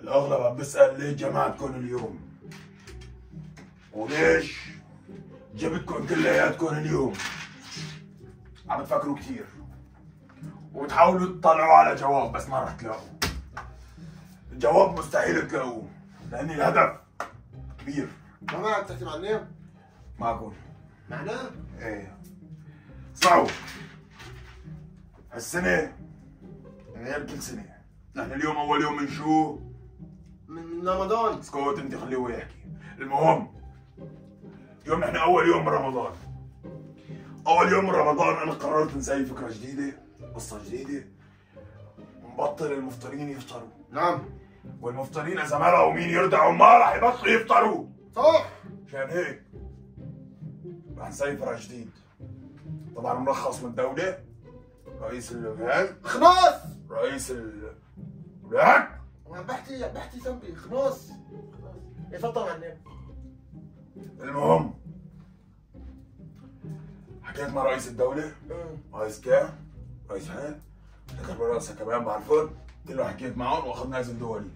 الأغلب عم بسأل ليه جمعتكم اليوم؟ وليش جبتكم كلياتكم اليوم؟ عم تفكروا كثير. وتحاولوا تطلعوا على جواب بس ما رح تلاقوا. الجواب مستحيل تلاقوه لأن الهدف كبير. ما معك تحكي معلم معكم معنا إيه. اسمعوا هالسنة غير كل سنة. نحن اليوم أول يوم من شو؟ من من رمضان. اسكت انت خليه يحكي. المهم اليوم نحن أول يوم من رمضان. أول يوم من رمضان أنا قررت نسوي فكرة جديدة قصة جديدة. نبطل المفطرين يفطروا. نعم. والمفطرين إذا ما لقوا مين يردعوا ما راح يبطلوا يفطروا. صح. عشان هيك رح نسوي فرع جديد. طبعا مرخص من الدولة رئيس الهيك خلاص. رئيس ال عم بحكي عم بحكي ذنبي خلاص. إيه تفضل معلم المهم حكيت مع رئيس الدولة رئيس كا رئيس هيك ذكر براسها كمان بعرفون كله حكيت معهم وأخذنا اذن دولي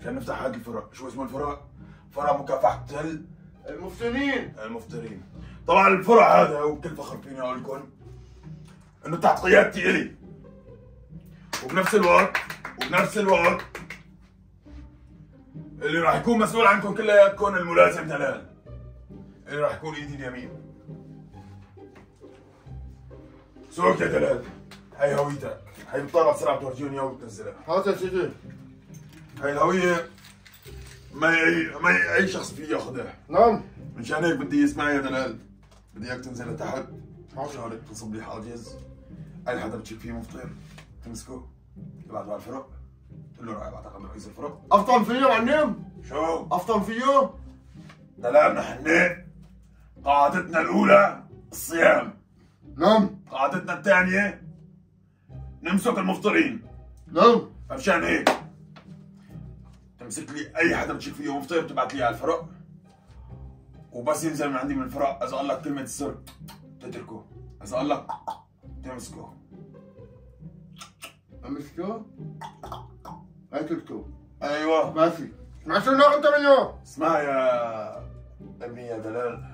عشان نفتح هاي الفرق. شو اسمه الفرق؟ فرع مكافحة ال- المفترين. المفترين. طبعا الفرع هذا وبكل فخر فيني أقول لكم إنه تحت قيادتي إلي. وبنفس الوقت وبنفس الوقت اللي راح يكون مسؤول عنكم كلياتكم الملازم دلال اللي راح يكون ايدي اليمين. سوق يا دلال هاي هويتك. هاي بتطلع بسرعة بتورجيني اياها وبتنزلها يا سيدي. هاي الهوية ما اي ما ي- أي شخص فيه ياخذها نعم. مشان هيك بدي اسمع يا دلال بدي إياك تنزل لتحت شغلك تنصب لي حاجز. أي حدا بتشك فيه مفطر. تمسكه. تبعته على الفرق. تقول له رئيس الفرق. افطن فيه معلم شو؟ افطن فيه دلال نحن قاعدتنا الأولى الصيام. نعم. قاعدتنا الثانية نمسك المفطرين. نعم. فمشان هيك. تمسك لي أي حدا بتشك فيه مفطر بتبعت لي على الفرق. وبس ينزل من عندي من الفرق إذا قال لك كلمة السر تتركه. إذا قال لك تمسكه؟ امسكه اتركته أيوه. ماشي. نوع أنت منه اسمع يا ابني يا دلال.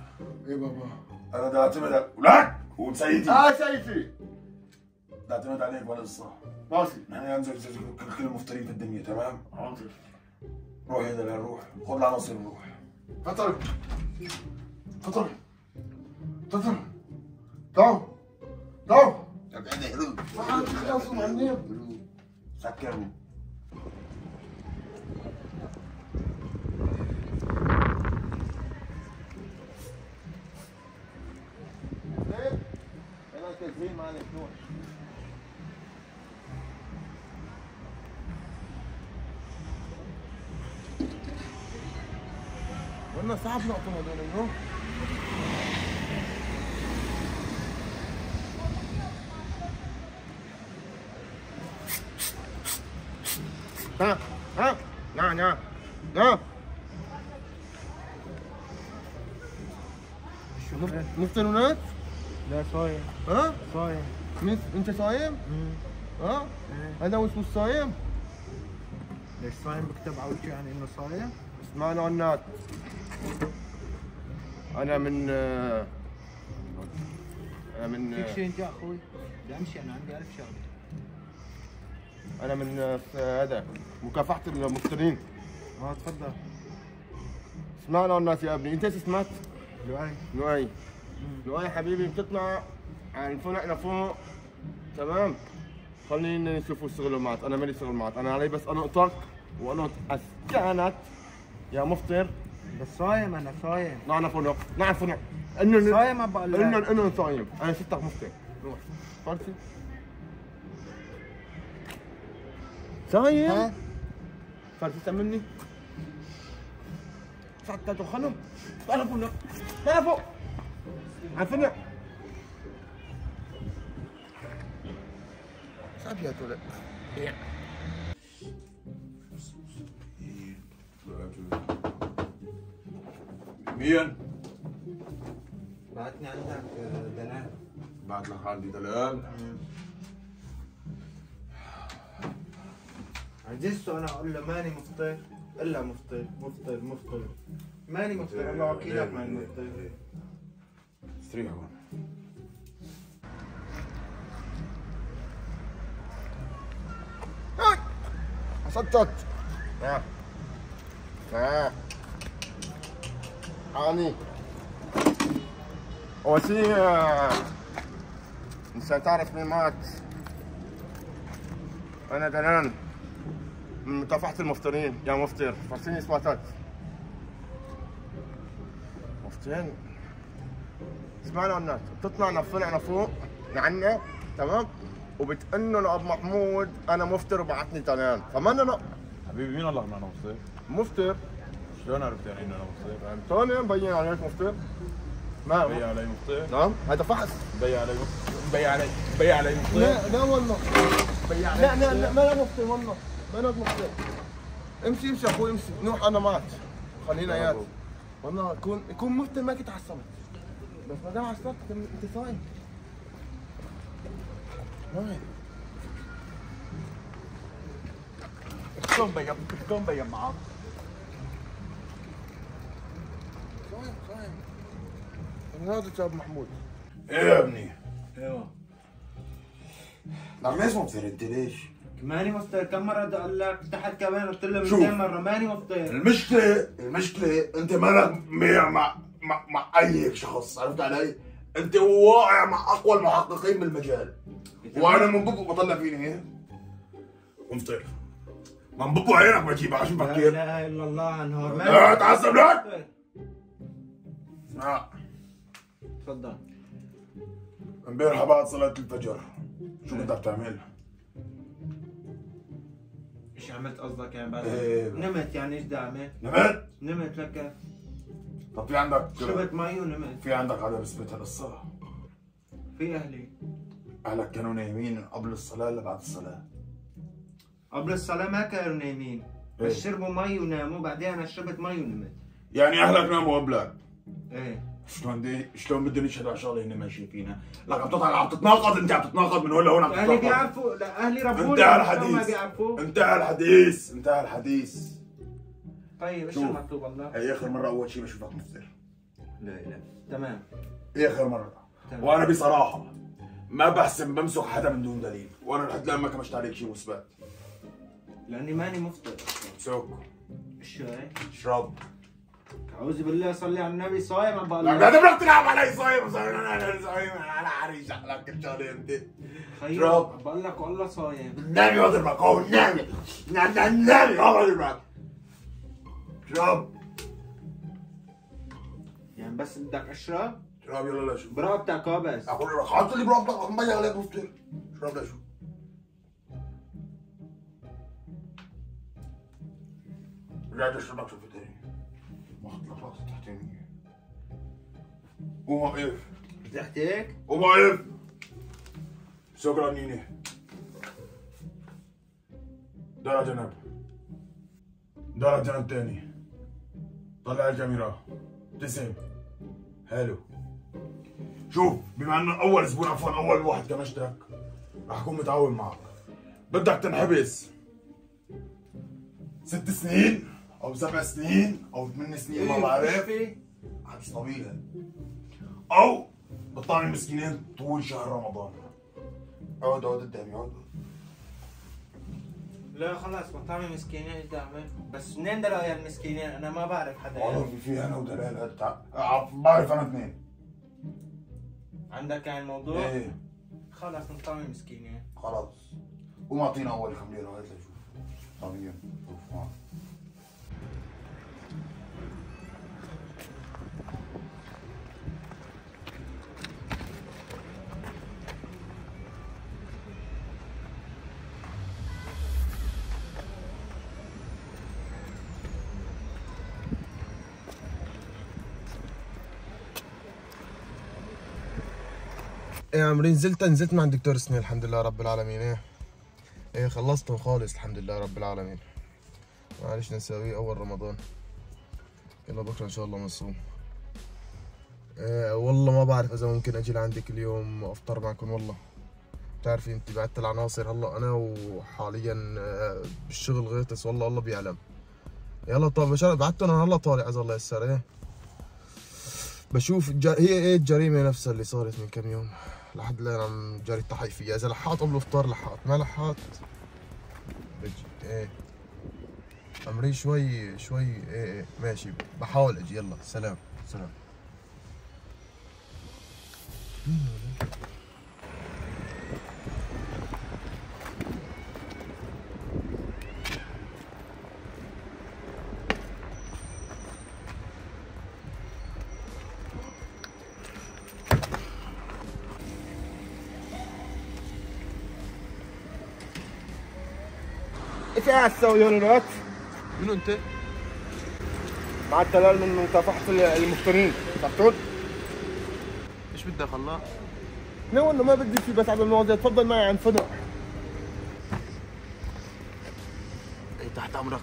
إيه بابا. أنا بدي أعتمد ولك! وسيدي آه سيدي. بدي أعتمد عليك ولا قصه ماشي. نحن ننزل كل كل المفطرين في الدنيا تمام؟ حاضر روح يا دلال روح. خذ العناصر وروح تفضل تفضل تفضل تعال تعال تعال خلاص معلم سكروا. เหล็กนี่มาเหล็กนู่นวันนั้นทราบหนอตัวมาดูหนึ่งเนาะ Nè, nè, nè, nè, nè. Şunu muhtarın at. لا صايم ها؟ صايم مين انت صايم؟ ها؟ هذا هو اسمه الصايم؟ ليش صايم بكتب على وجهي يعني إنه صايم؟ اسمعنا عنات أنا من أنا من فيك شيء أنت يا أخوي؟ بدي أمشي أنا عندي ألف شغله أنا من هذا مكافحة المفترين آه تفضل اسمعنا عنات يا أبني أنت إيش اسمك؟ لؤي لؤي لؤي حبيبي بتطلع على الفرع لفوق تمام؟ خلينا نشوفوا الشغل معك أنا مالي شغل معك أنا علي بس انقطك وانقط اسكانك يا مفطر. بس صايم أنا صايم. نعم فنق نعم فنق إنه صايم بقول إنه إنه صايم. أنا شفتك مفطر. روح. فرسي صايم؟ فرسي سمني. حتى خنم تعال فوق. فنق صعب يا طلع مين؟ بعتني عندك آه، دلال. بعت لك عندي دلال. عجزت أنا أقول له ماني مفطر إلا مفطر مفطر مفطر. ماني مفطر الله وكيلك ماني مفطر. استريح هون حصلتك ها ها شيء آه، مشان تعرف مين مات أنا دنان من مكافحة المفطرين يا مفطر فرسيني إثباتات مفطرين اسمعنا الناس. بتطلع نفلنا فوق نعنا تمام؟ وبتقنوا لأب محمود أنا مفطر وبعتني تنان فما أنا حبيبي مين الله أنا مصير؟ مفتر. شلون عرفت يعني انه أنا مصير؟ توني مبين عليك مفتر. ما مبين علي مصير؟ نعم. هذا فحص. مبين علي مبين علي مبين علي مصير؟ لا لا والله. مبين علي لا لا لا ما أنا مفتر والله. ما أنا مفتر. امشي امشي أخوي امشي. نوح أنا معك. خلينا اياك والله يكون يكون مفتر ما كنت عصبت بس ما دام عصبت انت صايم صايم شلون مبين شلون مبين معك؟ صايم صايم من هذا جاب محمود. إيه يا ابني؟ أيوه لما اسمه مصير انت ليش؟ ماني مفطر. كم مرة بدي أقول لك تحت كمان؟ قلت له شوف. 200 مرة. ماني مفطر. المشكلة المشكلة أنت مالك مع مع مع, مع أي شخص عرفت علي؟ أنت واقع مع أقوى المحققين بالمجال وأنا من بقه بطلع فيني إيه؟ ومفطر من بقه عينك بجيبها عشان لا بكير إله إلا الله انهار لا تعصب لك. اسمع تفضل امبارح بعد صلاة الفجر شو بدك تعمل؟ إيش عملت قصدك يعني بعد إيه. نمت يعني إيش بدي اعمل؟ نمت؟ نمت لك طب في عندك شربت مي ونمت في عندك هذا بثبت القصة في أهلي. أهلك كانوا نايمين قبل الصلاة ولا بعد الصلاة؟ قبل الصلاة ما كانوا نايمين. إيه. بس شربوا مي وناموا بعدين أنا شربت مي ونمت يعني أهلك ناموا قبلك؟ إيه. شلون دي شلون بدهم يشهدوا على شغلة هن ماشيين فينا؟ لك عم تطلع عم تتناقض انت عم تتناقض من هون لهون عم أهلي تتناقض. بيعرفوا لا أهلي ربوني انتهى ما الحديث انتهى الحديث. انتهى الحديث. طيب إيش. المطلوب الله؟ هي آخر مرة أول شيء بشوفك مفطر. لا لا تمام. آخر مرة. تمام. وأنا بصراحة ما بحسن بمسك حدا من دون دليل. وأنا لحد الآن ما كمشت عليك شيء مثبت. لأني ماني مفطر. شو هي؟ اشرب. أعوذ بالله صلي على النبي صايم بقول لا لا بدك تلعب علي صايم صايم أنا صايم. أنا حريش لك كل شغله أنت. خيو شرب. عم بقول لك والله صايم النبي اضربك هو النبي النبي هو اضربك اشرب يعني بس بدك أشرب؟ اشرب يلا لا شو؟ برقبتك آه بس. أقول لك حط لي عم بيع عليك مفتر اشرب لا شو؟ رجعت اشربك شوف تاني ما اخذ لك راسي تحتانية قوم وقف تحتك قوم وقف شكرا نيني دار جنب. دار جنب تاني. طلع الكاميرا ابتسم. حلو. شوف بما إنه أول زبون عفوا أول واحد كمشتك راح أكون متعاون معك. بدك تنحبس. ست سنين أو سبع سنين أو ثمان سنين ما بعرف. في. حبس طويل أو بتطعم مسكينين طول شهر رمضان. اقعد اقعد قدامي اقعد. لا خلاص بطعمي مسكينين إيش بدي اعمل بس منين دلوا يا المسكينين أنا ما بعرف حدا والله. في في أنا ودلال ع- بعرف أنا اثنين. عندك يعني الموضوع إيه. خلاص نطعمي مسكينين خلاص. قوم اعطينا أول كم ليره هات لشوف طبيعي. شوف معك إيه يا عمري نزلت نزلت مع الدكتور سنين الحمد لله رب العالمين. إيه. إيه خلصته خالص الحمد لله رب العالمين. معلش نسويه أول رمضان. يلا بكرة إن شاء الله بنصوم إيه والله ما بعرف إذا ممكن أجي لعندك اليوم افطر معكم والله. بتعرفي أنت بعت العناصر هلأ أنا وحاليا آه، بالشغل غيطس والله الله بيعلم. يلا طب بعتهم أنا هلأ طالع اذا الله يسر إيه. بشوف. هي إيه الجريمة نفسها اللي صارت من كم يوم؟ لحد الآن عم جاري التحقيق فيها. إذا لحقت قبل الفطار لحقت ما لحقت بج... إيه. عمري شوي شوي إيه إيه. ماشي. بحاول أجي. يلا سلام. سلام. إيش قاعد تسوي هون الوقت؟ منو أنت؟ مع الدلال من مكافحة المفترين عرفتون؟ إيش بدك الله؟ لا والله ما بدي شيء بس على المواضيع تفضل معي عن فندق إيه تحت أمرك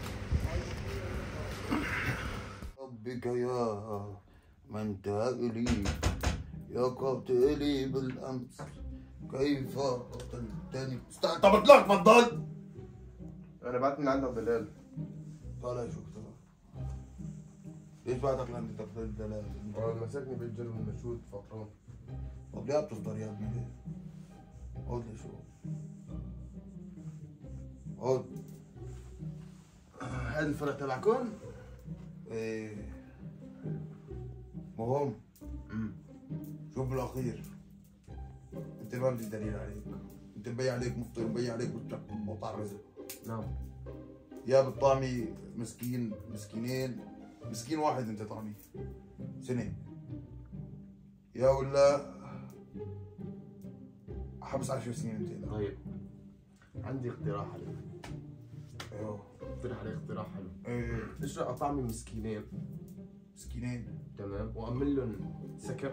ربك يا من تائلي يا قاتلي بالأمس كيف قتلتني استنى طب اطلق تفضل أنا بعت من عندك دلال طالع شوف طلع ليش بعتك لعندي تقتل الدلال مسكني بالجرم المشهود فترة طب ليه بتفطر يا ابني ليه؟ قول لي شو. قول. هذا الفرق تبعكم؟ إيه. مهم شوف بالأخير. أنت ما بدي دليل عليك. أنت مبين عليك مفطر مبين عليك مقطع رزق نعم. يا بالطعمي مسكين مسكينين مسكين واحد انت طعمي سنة. يا ولا حبس عشر سنين انت. طيب. عندي اقتراح عليك أيوه. اقترح عليك اقتراح حلو. إيه. رايك اطعمي مسكينين مسكينين. تمام. واعمل لهم سكن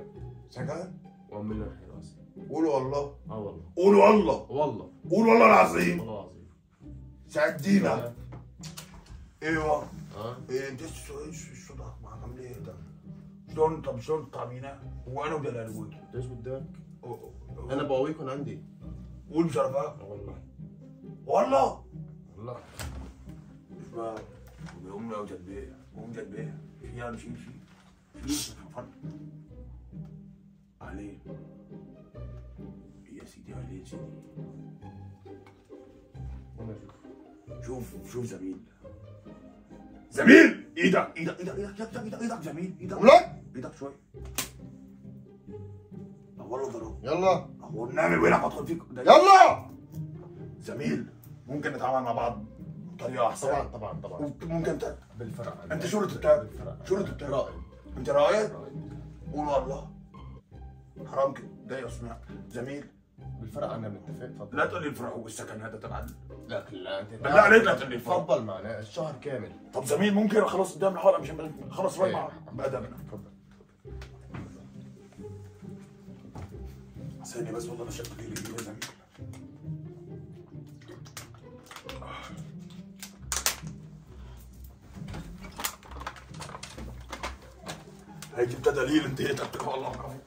سكن واعمل لهم حراسه قولوا الله. آه والله. قولوا الله. والله. قولوا والله العظيم. والله العظيم. سعدينا أيوه آه إيه انت إيش إيش إيش صدق معك عامل إيه ده؟ شلون طب شلون طعمينا؟ وأنا ودلال قول إيش بدك؟ أنا بقويكم عندي قول بشرفك آه والله والله والله اسمع بيقوم لو جلبيه قوم جلبيه فيها نشيل شيء فلوس فن عليه يا سيدي عليه سيدي أنا شوف شوف شوف زميل. زميل! إيدك! إيدك إيدك إيدك إيدك إيدك إيدك زميل إيدك. لا إيدك شوي. لا والله ضرب يلا. هو النعمة وين عم بدخل فيك؟ يلا. زميل ممكن نتعامل مع بعض بطريقة أحسن. طبعا طبعا طبعا. ممكن ت... بالفرق أنت شو؟ بالفرق شو بتعمل؟ رائد. أنت؟ رائد؟ قول والله. حرام كده. ده يسمع زميل بالفرق أنا بنتفق تفضل. لا تقول لي الفرح والسكن هذا تبع لكن لا أنت بالله عليك لا تقول لي الفرح تفضل معنا الشهر كامل. طب زميل ممكن خلص قدام الحلقة مش خلص شوي إيه. مع بأدبنا تفضل. ثانية بس والله بشكل لي يا زميل هيك انت دليل انتهيت والله